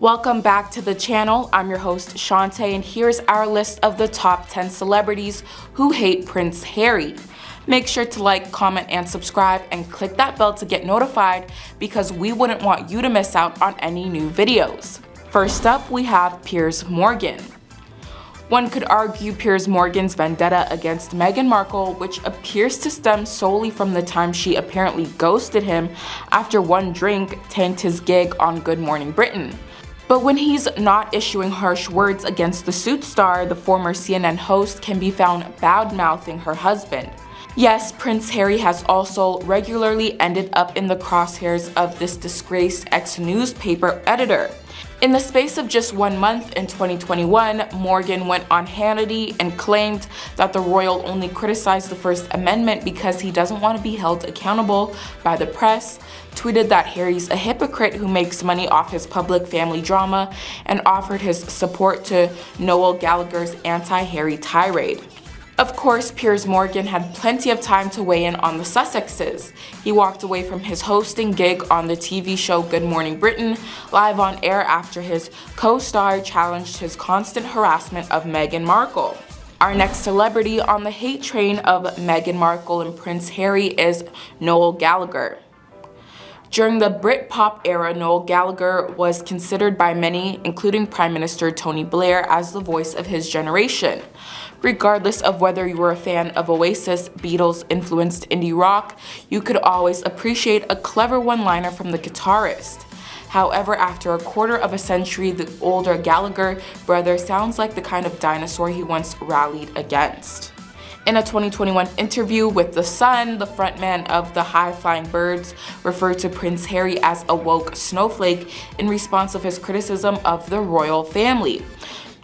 Welcome back to the channel. I'm your host Shante and here's our list of the top 10 celebrities who hate Prince Harry. Make sure to like, comment, and subscribe and click that bell to get notified because we wouldn't want you to miss out on any new videos. First up, we have Piers Morgan. One could argue Piers Morgan's vendetta against Meghan Markle, which appears to stem solely from the time she apparently ghosted him after one drink tanked his gig on Good Morning Britain. But when he's not issuing harsh words against the Suits star, the former CNN host can be found bad-mouthing her husband. Yes, Prince Harry has also regularly ended up in the crosshairs of this disgraced ex-newspaper editor. In the space of just one month in 2021, Morgan went on Hannity and claimed that the royal only criticized the First Amendment because he doesn't want to be held accountable by the press, tweeted that Harry's a hypocrite who makes money off his public family drama, and offered his support to Noel Gallagher's anti-Harry tirade. Of course, Piers Morgan had plenty of time to weigh in on the Sussexes. He walked away from his hosting gig on the TV show Good Morning Britain live on air after his co-star challenged his constant harassment of Meghan Markle. Our next celebrity on the hate train of Meghan Markle and Prince Harry is Noel Gallagher. During the Britpop era, Noel Gallagher was considered by many, including Prime Minister Tony Blair, as the voice of his generation. Regardless of whether you were a fan of Oasis, Beatles influenced indie rock, you could always appreciate a clever one-liner from the guitarist. However, after a quarter of a century, the older Gallagher brother sounds like the kind of dinosaur he once rallied against. In a 2021 interview with The Sun, the frontman of the High Flying Birds referred to Prince Harry as a woke snowflake in response of his criticism of the royal family.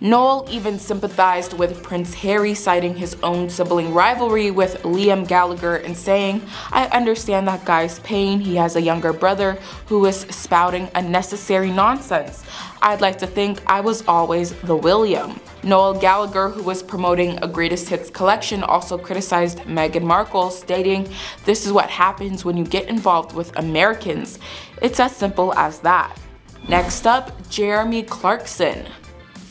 Noel even sympathized with Prince Harry, citing his own sibling rivalry with Liam Gallagher and saying, I understand that guy's pain. He has a younger brother who is spouting unnecessary nonsense. I'd like to think I was always the William. Noel Gallagher, who was promoting a greatest hits collection, also criticized Meghan Markle, stating, This is what happens when you get involved with Americans. It's as simple as that. Next up, Jeremy Clarkson.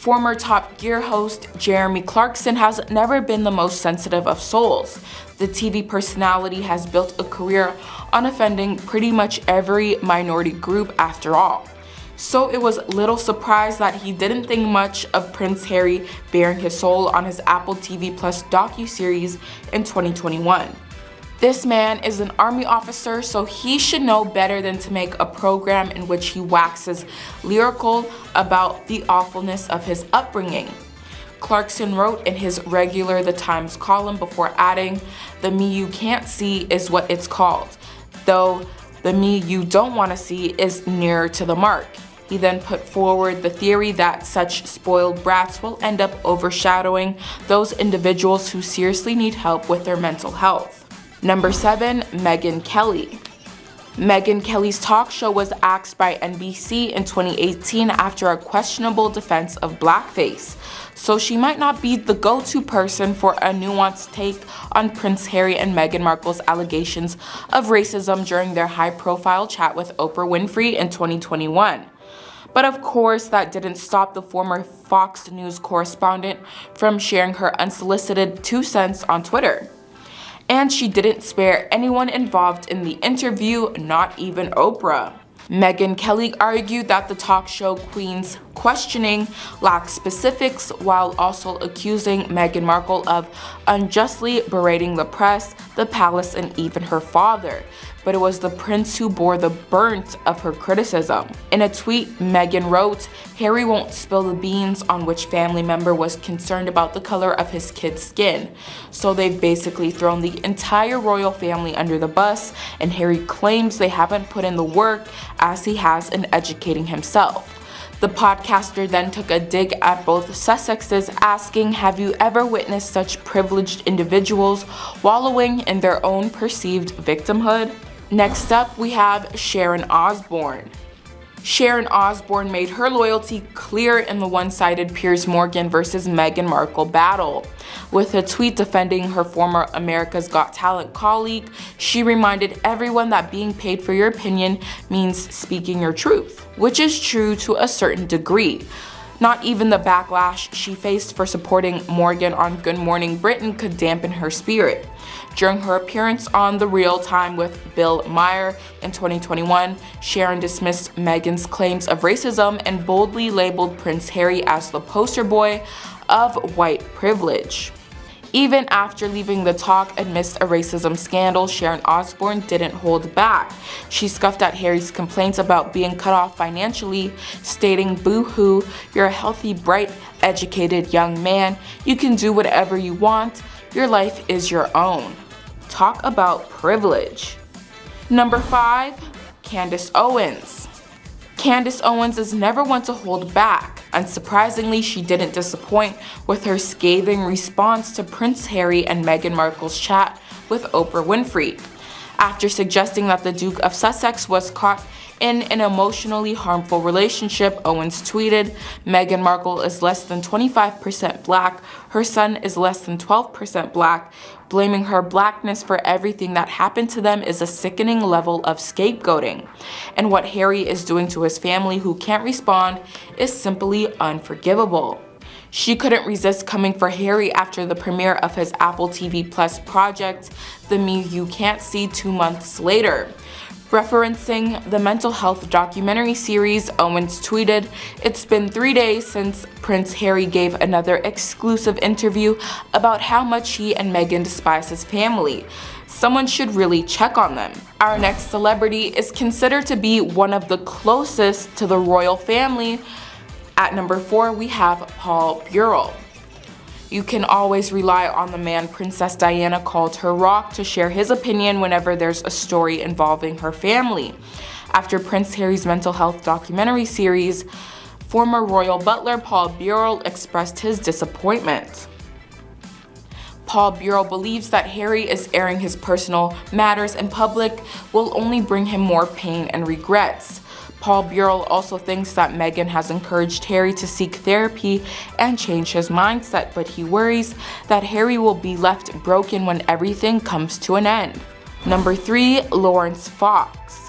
Former Top Gear host Jeremy Clarkson has never been the most sensitive of souls. The TV personality has built a career on offending pretty much every minority group after all. So it was little surprise that he didn't think much of Prince Harry baring his soul on his Apple TV Plus docu-series in 2021. This man is an army officer, so he should know better than to make a program in which he waxes lyrical about the awfulness of his upbringing. Clarkson wrote in his regular The Times column before adding, the me you can't see is what it's called, though the me you don't want to see is nearer to the mark. He then put forward the theory that such spoiled brats will end up overshadowing those individuals who seriously need help with their mental health. Number 7. Megyn Kelly Megyn Kelly's talk show was axed by NBC in 2018 after a questionable defense of blackface, so she might not be the go-to person for a nuanced take on Prince Harry and Meghan Markle's allegations of racism during their high-profile chat with Oprah Winfrey in 2021. But of course, that didn't stop the former Fox News correspondent from sharing her unsolicited two cents on Twitter and she didn't spare anyone involved in the interview, not even Oprah. Megyn Kelly argued that the talk show queen's questioning lacked specifics while also accusing Meghan Markle of unjustly berating the press, the palace, and even her father but it was the prince who bore the burnt of her criticism. In a tweet, Megyn wrote, Harry won't spill the beans on which family member was concerned about the color of his kid's skin. So they've basically thrown the entire royal family under the bus, and Harry claims they haven't put in the work as he has in educating himself. The podcaster then took a dig at both Sussexes, asking, Have you ever witnessed such privileged individuals wallowing in their own perceived victimhood? Next up, we have Sharon Osbourne. Sharon Osbourne made her loyalty clear in the one-sided Piers Morgan versus Meghan Markle battle. With a tweet defending her former America's Got Talent colleague, she reminded everyone that being paid for your opinion means speaking your truth, which is true to a certain degree. Not even the backlash she faced for supporting Morgan on Good Morning Britain could dampen her spirit. During her appearance on The Real Time with Bill Maher in 2021, Sharon dismissed Meghan's claims of racism and boldly labeled Prince Harry as the poster boy of white privilege. Even after leaving the talk amidst a racism scandal, Sharon Osbourne didn't hold back. She scuffed at Harry's complaints about being cut off financially, stating, Boo-hoo, you're a healthy, bright, educated young man. You can do whatever you want. Your life is your own. Talk about privilege. Number 5. Candace Owens Candace Owens is never one to hold back. Unsurprisingly, she didn't disappoint with her scathing response to Prince Harry and Meghan Markle's chat with Oprah Winfrey. After suggesting that the Duke of Sussex was caught in an emotionally harmful relationship, Owens tweeted, Meghan Markle is less than 25% black, her son is less than 12% black. Blaming her blackness for everything that happened to them is a sickening level of scapegoating. And what Harry is doing to his family who can't respond is simply unforgivable. She couldn't resist coming for Harry after the premiere of his Apple TV Plus project, The Me You Can't See two months later. Referencing the mental health documentary series, Owens tweeted, It's been three days since Prince Harry gave another exclusive interview about how much he and Meghan despise his family. Someone should really check on them. Our next celebrity is considered to be one of the closest to the royal family. At number 4, we have Paul Burrell. You can always rely on the man Princess Diana called her rock to share his opinion whenever there's a story involving her family. After Prince Harry's mental health documentary series, former royal butler Paul Burrell expressed his disappointment. Paul Burrell believes that Harry is airing his personal matters in public will only bring him more pain and regrets. Paul Burrell also thinks that Meghan has encouraged Harry to seek therapy and change his mindset, but he worries that Harry will be left broken when everything comes to an end. Number 3. Laurence Fox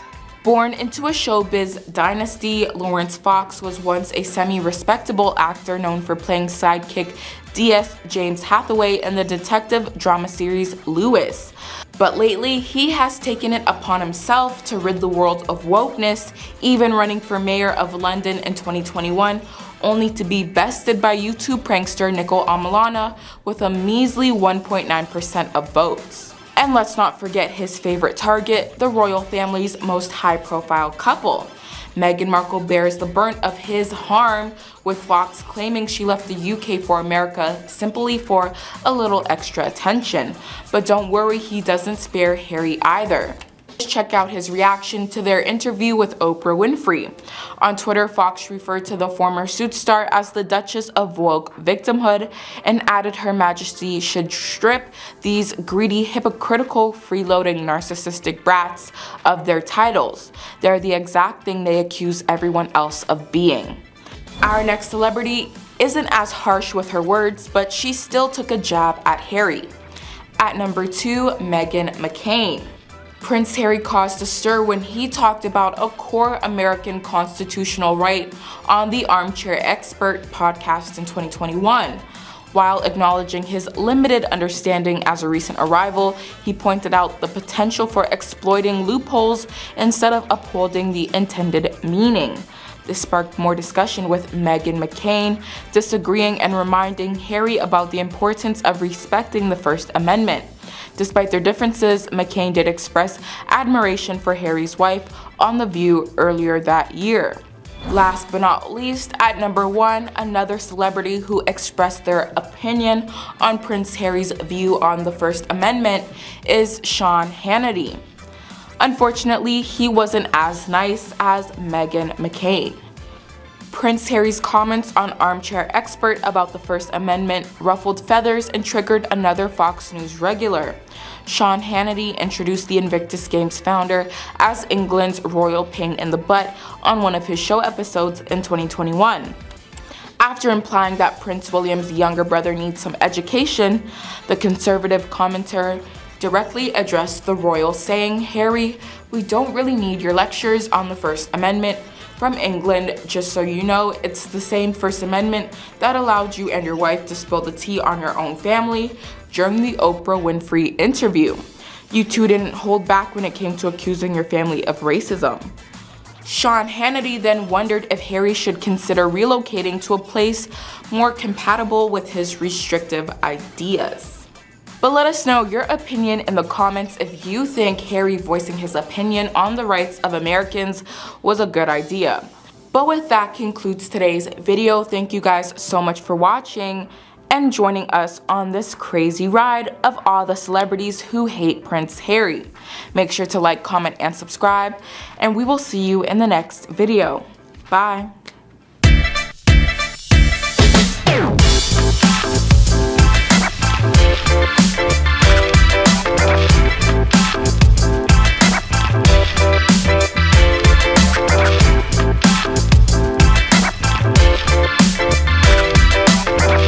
Born into a showbiz dynasty, Laurence Fox was once a semi-respectable actor known for playing sidekick D.S. James Hathaway in the detective drama series Lewis. But lately, he has taken it upon himself to rid the world of wokeness, even running for mayor of London in 2021, only to be bested by YouTube prankster Niko Omilana with a measly 1.9% of votes. And let's not forget his favorite target, the royal family's most high-profile couple. Meghan Markle bears the brunt of his harm, with Fox claiming she left the UK for America simply for a little extra attention. But don't worry, he doesn't spare Harry either. Check out his reaction to their interview with Oprah Winfrey. On Twitter, Fox referred to the former Suits star as the Duchess of Woke Victimhood and added Her Majesty should strip these greedy, hypocritical, freeloading, narcissistic brats of their titles. They're the exact thing they accuse everyone else of being. Our next celebrity isn't as harsh with her words, but she still took a jab at Harry. At number 2, Meghan McCain. Prince Harry caused a stir when he talked about a core American constitutional right on the Armchair Expert podcast in 2021. While acknowledging his limited understanding as a recent arrival, he pointed out the potential for exploiting loopholes instead of upholding the intended meaning. This sparked more discussion with Meghan McCain, disagreeing and reminding Harry about the importance of respecting the First Amendment. Despite their differences, McCain did express admiration for Harry's wife on The View earlier that year. Last but not least, at number one, another celebrity who expressed their opinion on Prince Harry's view on the First Amendment is Sean Hannity. Unfortunately, he wasn't as nice as Meghan McCain. Prince Harry's comments on Armchair Expert about the First Amendment ruffled feathers and triggered another Fox News regular. Sean Hannity introduced the Invictus Games founder as England's royal pain in the butt on one of his show episodes in 2021. After implying that Prince William's younger brother needs some education, the conservative commentator directly addressed the royal, saying, Harry, we don't really need your lectures on the First Amendment from England. Just so you know, it's the same First Amendment that allowed you and your wife to spill the tea on your own family during the Oprah Winfrey interview. You two didn't hold back when it came to accusing your family of racism. Sean Hannity then wondered if Harry should consider relocating to a place more compatible with his restrictive ideas. But let us know your opinion in the comments if you think Harry voicing his opinion on the rights of Americans was a good idea. But with that concludes today's video. Thank you guys so much for watching and joining us on this crazy ride of all the celebrities who hate Prince Harry. Make sure to like, comment, and subscribe, and we will see you in the next video. Bye. Thank